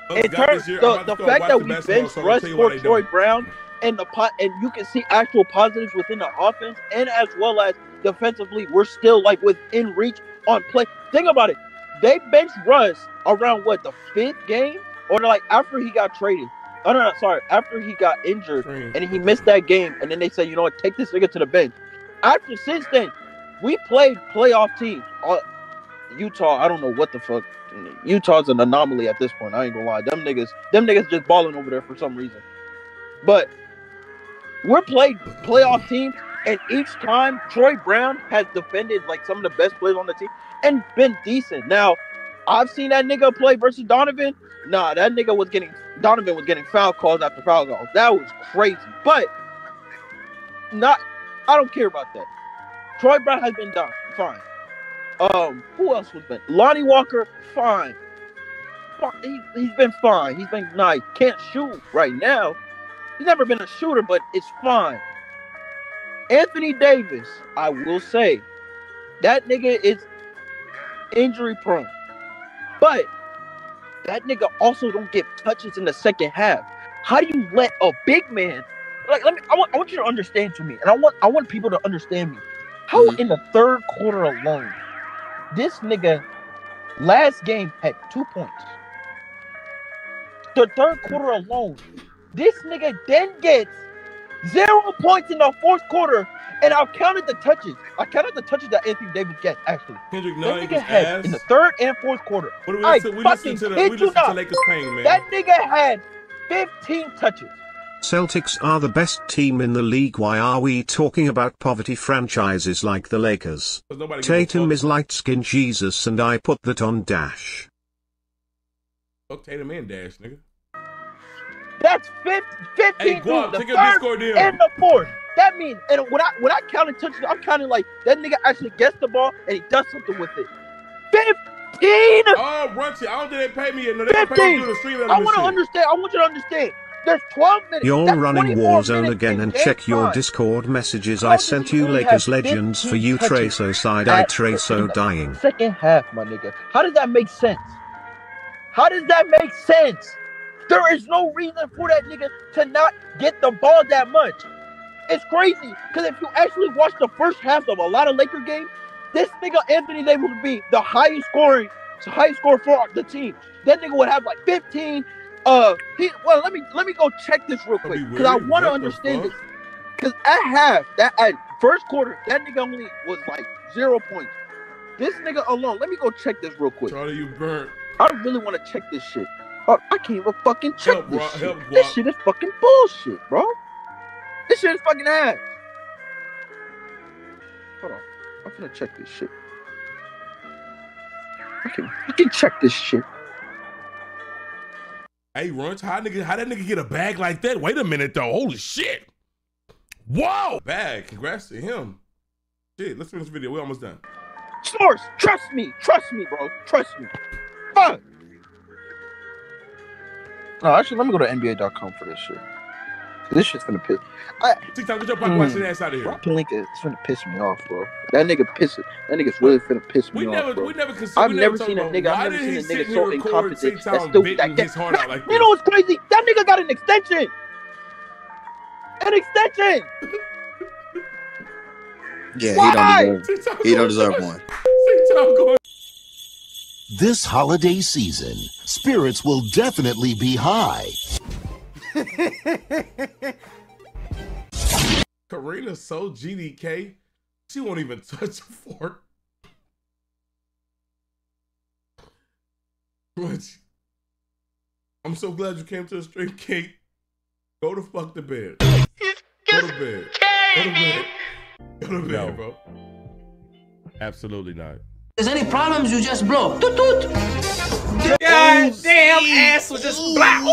[SPEAKER 1] Bucks
[SPEAKER 16] In
[SPEAKER 1] got
[SPEAKER 16] terms,
[SPEAKER 1] year.
[SPEAKER 16] the, the fact that
[SPEAKER 1] the
[SPEAKER 16] we bench
[SPEAKER 1] so I'm
[SPEAKER 16] rush
[SPEAKER 1] tell you why
[SPEAKER 16] for Troy
[SPEAKER 1] don't.
[SPEAKER 16] Brown and the pot, and you can see actual positives within the offense, and as well as defensively, we're still like within reach on play. Think about it. They bench Russ around what the fifth game, or like after he got traded. Oh no, no, sorry. After he got injured and he missed that game, and then they said, you know what, take this nigga to the bench. After since then, we played playoff teams. Uh, Utah, I don't know what the fuck. Utah's an anomaly at this point. I ain't gonna lie. Them niggas, them niggas just balling over there for some reason. But we're played playoff teams, and each time Troy Brown has defended like some of the best players on the team and been decent. Now, I've seen that nigga play versus Donovan. Nah, that nigga was getting Donovan was getting foul calls after foul calls. That was crazy. But not I don't care about that. Troy Brown has been done. Fine. Um, who else was been? Lonnie Walker, fine. Fi- He, he's been fine. He's been nice. Can't shoot right now. He's never been a shooter, but it's fine. Anthony Davis, I will say, that nigga is injury prone. But that nigga also don't get touches in the second half. How do you let a big man like let me I want I want you to understand to me, and I want I want people to understand me. How mm-hmm. in the third quarter alone, this nigga last game had two points. The third quarter alone, this nigga then gets zero points in the fourth quarter, and I've counted the touches. I counted the touches that Anthony Davis gets actually.
[SPEAKER 1] Kendrick
[SPEAKER 16] That nigga
[SPEAKER 1] was
[SPEAKER 16] had
[SPEAKER 1] ass.
[SPEAKER 16] in the third and fourth quarter.
[SPEAKER 1] What do we
[SPEAKER 16] I
[SPEAKER 1] listen? We
[SPEAKER 16] fucking
[SPEAKER 1] listen to the we
[SPEAKER 16] you
[SPEAKER 1] listen to
[SPEAKER 16] not.
[SPEAKER 1] Lakers pain, man.
[SPEAKER 16] That nigga had 15 touches.
[SPEAKER 8] Celtics are the best team in the league. Why are we talking about poverty franchises like the Lakers?
[SPEAKER 1] 'Cause nobody gives a
[SPEAKER 8] Tatum is light skinned Jesus and I put that on Dash.
[SPEAKER 1] Fuck Tatum and Dash, nigga.
[SPEAKER 16] That's 15, 15
[SPEAKER 1] Hey, Guap,
[SPEAKER 16] dudes, the
[SPEAKER 1] check your
[SPEAKER 16] third
[SPEAKER 1] Discord DM.
[SPEAKER 16] and the fourth. That means, and when I when I counted touches, I'm counting like that nigga actually gets the ball and he does something with it. 15.
[SPEAKER 1] Oh, Runchy, I don't think they pay me. No, they pay me
[SPEAKER 16] 15.
[SPEAKER 1] through the stream
[SPEAKER 16] I want to understand. I want you to understand. There's 12 minutes.
[SPEAKER 8] You're
[SPEAKER 16] That's
[SPEAKER 8] running
[SPEAKER 16] 24
[SPEAKER 8] Warzone again and
[SPEAKER 16] game
[SPEAKER 8] check your. Discord messages.
[SPEAKER 16] How
[SPEAKER 8] I sent you
[SPEAKER 16] only
[SPEAKER 8] Lakers Legends for you,
[SPEAKER 16] touches
[SPEAKER 8] Tracer side eye
[SPEAKER 16] at-
[SPEAKER 8] Tracer dying.
[SPEAKER 16] Second half, my nigga. How does that make sense? How does that make sense? There is no reason for that nigga to not get the ball that much. It's crazy because if you actually watch the first half of a lot of Laker games, this nigga Anthony Davis would be the highest scoring, highest scorer for the team. That nigga would have like 15. Uh, he well, let me let me go check this real quick because I want to understand this. Because at half, that at first quarter, that nigga only was like zero points. This nigga alone, let me go check this real quick.
[SPEAKER 1] Charlie, you burnt.
[SPEAKER 16] I really want to check this shit. Oh, I can't even fucking check
[SPEAKER 1] Help,
[SPEAKER 16] this
[SPEAKER 1] bro.
[SPEAKER 16] shit.
[SPEAKER 1] Help,
[SPEAKER 16] this shit is fucking bullshit, bro. This shit is fucking ass. Hold on. I'm gonna check this shit. I can, I can check this shit.
[SPEAKER 1] Hey, Runch, how nigga, how that nigga get a bag like that? Wait a minute though. Holy shit. Whoa. Bag. Congrats to him. Shit, let's finish this video. We're almost done.
[SPEAKER 16] Source, trust me, trust me, bro, trust me. Fuck. No, actually, let me go to NBA.com for this shit. This shit's gonna piss. I,
[SPEAKER 1] TikTok, get your pocket hmm. watching ass out of here.
[SPEAKER 16] Rocky Link is finna piss me off, bro. That nigga pisses. That nigga's really finna piss me
[SPEAKER 1] We
[SPEAKER 16] off,
[SPEAKER 1] never,
[SPEAKER 16] bro.
[SPEAKER 1] we never consider.
[SPEAKER 16] I've
[SPEAKER 1] we
[SPEAKER 16] never
[SPEAKER 1] talked
[SPEAKER 16] seen a nigga. I've never seen a nigga so incompetent.
[SPEAKER 1] Six
[SPEAKER 16] That's
[SPEAKER 1] Town
[SPEAKER 16] still
[SPEAKER 1] venting
[SPEAKER 16] that,
[SPEAKER 1] his heart out like
[SPEAKER 16] You know what's crazy? That nigga got an extension. An extension.
[SPEAKER 18] Yeah, he don't deserve. He don't deserve one.
[SPEAKER 20] This holiday season, spirits will definitely be high.
[SPEAKER 1] Karina's so GDK, she won't even touch a fork. Which, I'm so glad you came to the stream, Kate. Go to fuck the bed. Go to bed. Go to bed. Go to bed, bro. Absolutely not.
[SPEAKER 21] There's any problems, you just blow. Toot toot.
[SPEAKER 1] God
[SPEAKER 12] damn ass was just black.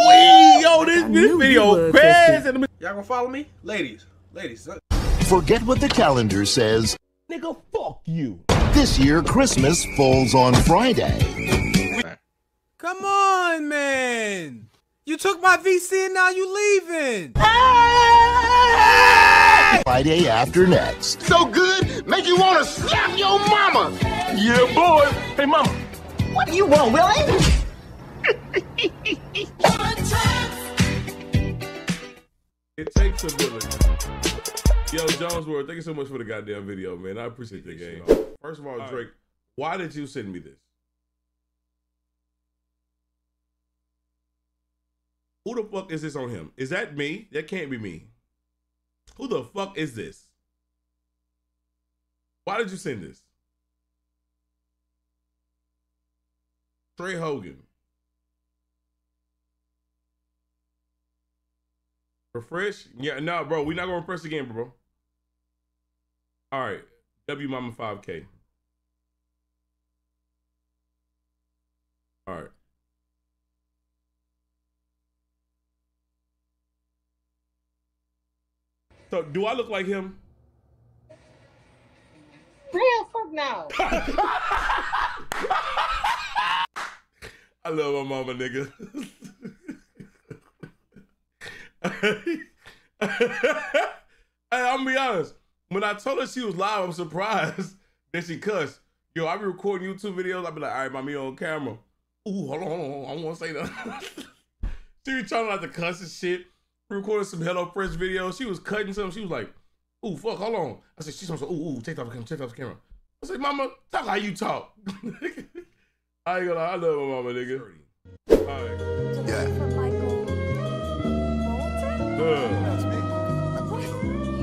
[SPEAKER 1] Yo, this, this video crazy.
[SPEAKER 12] Y'all gonna follow me? Ladies, ladies. Uh.
[SPEAKER 20] Forget what the calendar says.
[SPEAKER 1] Nigga, fuck you.
[SPEAKER 20] This year, Christmas falls on Friday.
[SPEAKER 22] Come on, man. You took my VC and now you leaving. Ah!
[SPEAKER 20] Friday after next.
[SPEAKER 4] So good, make you want to slap your mama. Yeah, boy. Hey, mama.
[SPEAKER 21] What do you want, Willie?
[SPEAKER 1] It takes a village. Yo, Jonesworth, thank you so much for the goddamn video, man. I appreciate the game. First of all, Drake, why did you send me this? Who the fuck is this on him? Is that me? That can't be me. Who the fuck is this? Why did you send this? Trey Hogan. Refresh? Yeah, no, bro. We're not gonna refresh again, bro. All right. W Mama 5K. All right. So do I look like him?
[SPEAKER 23] Real fuck no.
[SPEAKER 1] I love my mama, nigga. hey, I'm gonna be honest. When I told her she was live, I'm surprised that she cussed. Yo, I be recording YouTube videos. I be like, all right, mommy on camera. Ooh, hold on, hold on. I don't want to say that. she be trying not to cuss and shit. We recorded some Hello Fresh videos. She was cutting something. She was like, ooh, fuck, hold on. I said, she's supposed to, ooh, ooh, take off the camera, take off the camera. I said, mama, talk how you talk. I ain't gonna lie, I love my mama, nigga. All right.
[SPEAKER 18] Yeah.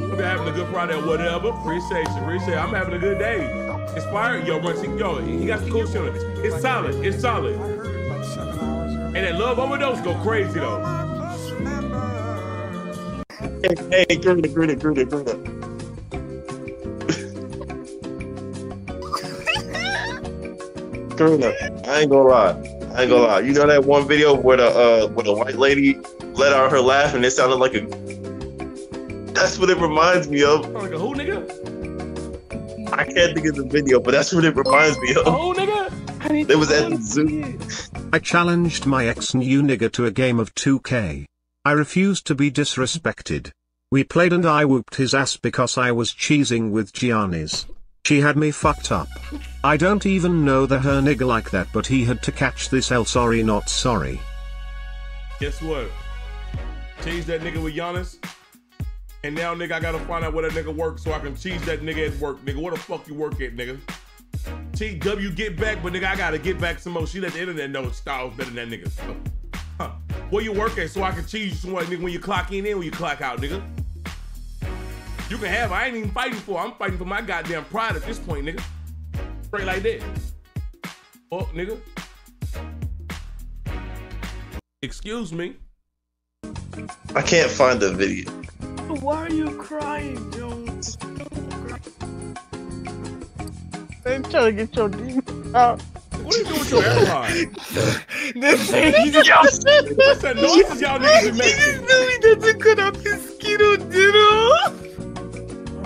[SPEAKER 1] Hope you're having a good Friday or whatever. Appreciate you. Appreciate you. I'm having a good day. Inspired. Yo, Runchy. Yo, he got some cool shit on it. It's solid. It's solid. And that love overdose go crazy though.
[SPEAKER 24] Hey, hey, grin it, grin it, grin it, grin it. Grin it. I ain't gonna lie. I ain't gonna lie. You know that one video where the uh where the white lady let out her laugh and it sounded like a. That's what it reminds me of.
[SPEAKER 1] Like a who nigga?
[SPEAKER 24] I can't think of the video, but that's what it reminds me of.
[SPEAKER 1] Oh nigga.
[SPEAKER 24] It was at the zoo.
[SPEAKER 8] I challenged my ex new nigga to a game of 2K. I refused to be disrespected. We played and I whooped his ass because I was cheesing with Giannis. She had me fucked up. I don't even know the her nigga like that but he had to catch this L sorry not sorry.
[SPEAKER 1] Guess what? Cheese that nigga with Giannis. And now, nigga, I gotta find out where that nigga works so I can cheese that nigga at work. Nigga, where the fuck you work at, nigga? TW get back, but nigga, I gotta get back some more. She let the internet know styles better than that nigga. So, huh. Where you work at so I can cheese you somewhere, nigga, when you clock in and when you clock out, nigga. You can have, I ain't even fighting for, I'm fighting for my goddamn pride at this point, nigga. Straight like that. Fuck, nigga. Excuse me.
[SPEAKER 24] I can't find the video.
[SPEAKER 10] Why are you crying, Jones?
[SPEAKER 5] I'm trying to get your demon out.
[SPEAKER 1] What are you doing with your AirPod?
[SPEAKER 5] This
[SPEAKER 1] What's that noises y'all niggas be making?
[SPEAKER 5] Billy doesn't cut up his skeeto diddle.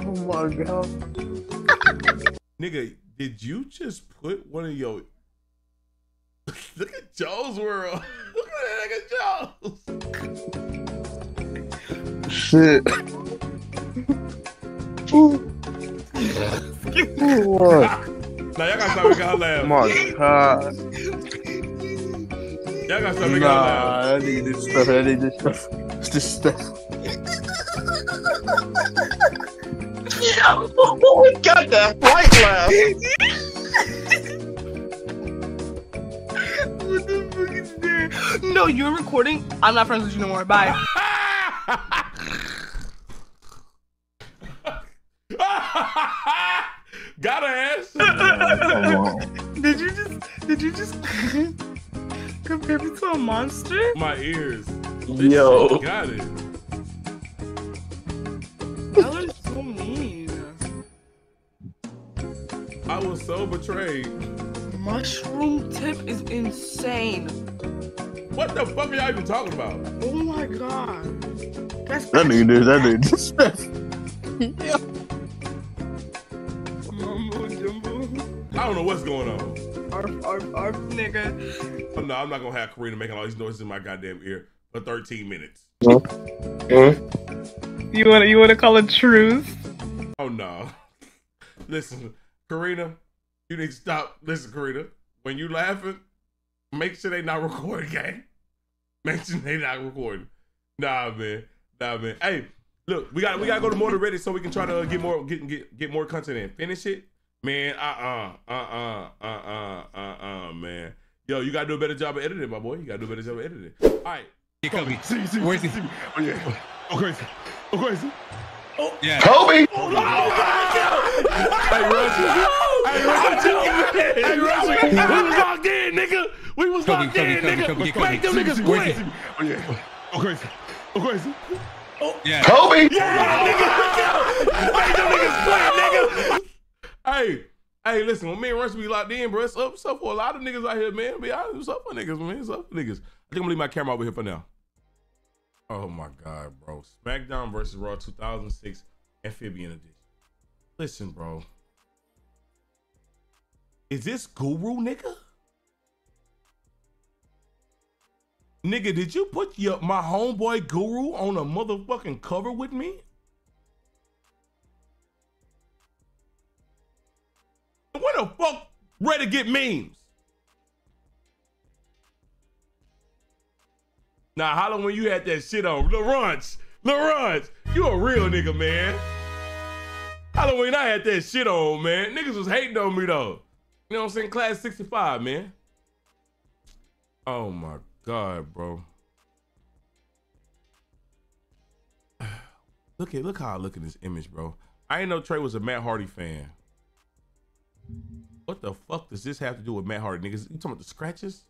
[SPEAKER 5] Oh my god.
[SPEAKER 1] Nigga, did you just put one of your Look at Joe's world. Look at that nigga Joe's.
[SPEAKER 24] Shit.
[SPEAKER 1] What? Now y'all gotta stop making her laugh.
[SPEAKER 24] My God.
[SPEAKER 1] Y'all gotta stop making her laugh.
[SPEAKER 24] Nah, that nigga did stuff. That nigga did stuff. It's just stuff. we got that white laugh.
[SPEAKER 10] What the fuck is that? No, you're recording. I'm not friends with you no more. Bye. Monster?
[SPEAKER 1] My ears.
[SPEAKER 24] Yo.
[SPEAKER 1] This shit Got it.
[SPEAKER 10] Y'all are so mean.
[SPEAKER 1] I was so betrayed.
[SPEAKER 10] Mushroom tip is insane.
[SPEAKER 1] What the fuck are y'all even talking about?
[SPEAKER 10] Oh my god. That's
[SPEAKER 24] That nigga did. That nigga did stuff.
[SPEAKER 10] Mumbo jumbo.
[SPEAKER 1] I don't know what's going on.
[SPEAKER 10] Arf, arf, arf, nigga.
[SPEAKER 1] Oh, no, I'm not gonna have Karina making all these noises in my goddamn ear for 13 minutes.
[SPEAKER 10] You wanna you wanna call it truth?
[SPEAKER 1] Oh no. Listen, Karina, you need to stop. Listen, Karina, when you laughing, make sure they not recording, gang. Make sure they not recording. Nah, man. Nah, man. Hey, look, we gotta, we gotta go to more to Reddit so we can try to get more get get get more content in. Finish it, man. Uh uh uh uh uh uh uh uh man. Yo, you gotta do a better job of editing, my boy. You gotta do a better job of editing. All right.
[SPEAKER 25] Here, Kobe.
[SPEAKER 1] See, see,
[SPEAKER 25] Where's
[SPEAKER 1] see,
[SPEAKER 25] he?
[SPEAKER 1] see. Oh yeah. Oh crazy. Oh crazy. Oh.
[SPEAKER 25] Yeah.
[SPEAKER 24] Kobe.
[SPEAKER 1] Oh, no. Hey, Rusty. Hey, Rusty. Hey, Rusty. We was locked in, nigga. We was
[SPEAKER 25] Kobe,
[SPEAKER 1] locked
[SPEAKER 25] Kobe,
[SPEAKER 1] in,
[SPEAKER 25] Kobe,
[SPEAKER 1] nigga.
[SPEAKER 25] Kobe, Kobe.
[SPEAKER 1] Make them niggas
[SPEAKER 25] Where's
[SPEAKER 1] quit. Oh, yeah. Oh, crazy. Oh, crazy. Oh,
[SPEAKER 25] Yeah.
[SPEAKER 24] Kobe.
[SPEAKER 1] yeah, nigga. Make them niggas quit, nigga. Hey. Hey, listen, when me and Rusty be locked in, bro, it's up, it's up for a lot of niggas out here, man. Be honest, it's up for niggas, man. It's up for niggas. I think I'm gonna leave my camera over here for now. Oh my god, bro. SmackDown versus Raw 2006 Amphibian Edition. Listen, bro. Is this Guru, nigga? Nigga, did you put your my homeboy Guru on a motherfucking cover with me? Where the fuck Reddit get memes? Now, holla when you had that shit on. LaRunch. LaRunch. You a real nigga, man. Holla when I had that shit on, man. Niggas was hating on me, though. You know what I'm saying? Class 65, man. Oh, my God, bro. Look at look how I look at this image, bro. I ain't know Trey was a Matt Hardy fan. What the fuck does this have to do with Matt Hardy, niggas? You talking about the scratches?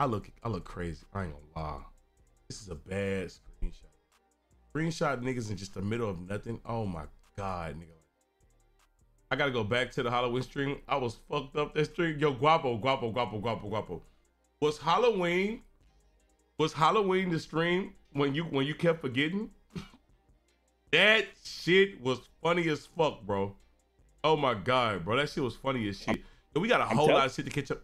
[SPEAKER 1] I look I look crazy. I ain't gonna lie. This is a bad screenshot. Screenshot niggas in just the middle of nothing. Oh my god, nigga. I gotta go back to the Halloween stream. I was fucked up that stream. Yo, guapo, guapo, guapo, guapo, guapo. Was Halloween? Was Halloween the stream when you when you kept forgetting? that shit was funny as fuck, bro. Oh my god, bro, that shit was funny as shit. Yo, we got a
[SPEAKER 16] I'm
[SPEAKER 1] whole
[SPEAKER 16] tell-
[SPEAKER 1] lot of shit to catch up.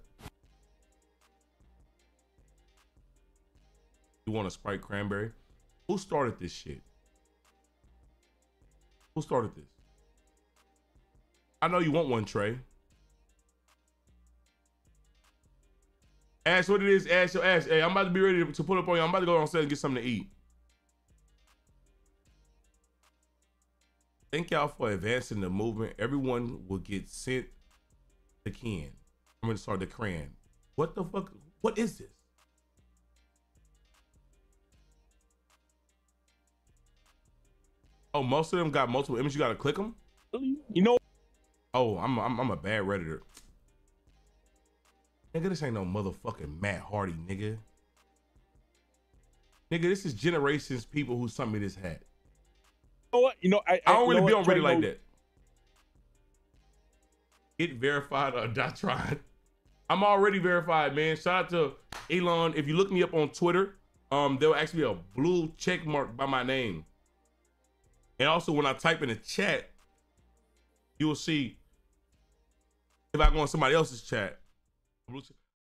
[SPEAKER 1] You want a Sprite cranberry? Who started this shit? Who started this? I know you want one, Trey. Ask what it is. Ask your ass. Hey, I'm about to be ready to, to pull up on you. I'm about to go downstairs and get something to eat. Thank y'all for advancing the movement. Everyone will get sent the can. I'm gonna start the cran. What the fuck? What is this? Oh, most of them got multiple images. You gotta click them.
[SPEAKER 16] You know.
[SPEAKER 1] Oh, I'm I'm, I'm a bad redditor. Nigga, this ain't no motherfucking Matt Hardy, nigga. Nigga, this is generations people who sent me this hat.
[SPEAKER 16] You know what? You know, I,
[SPEAKER 1] I don't really be on Reddit like that. Get verified or not. I'm already verified, man. Shout out to Elon. If you look me up on Twitter, um, there'll actually be a blue check mark by my name. And also when I type in the chat, you will see if I go on somebody else's chat.